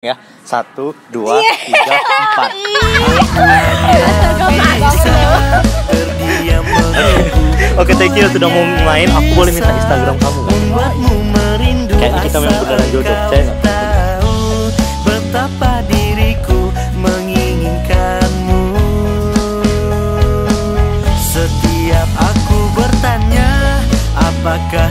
ya satu dua iya. tiga empat. Iya. Oke thank you sudah mau main. Aku boleh minta instagram kamu. Nggak Kayaknya kita memang beneran jodoh, saya Setiap aku bertanya Apakah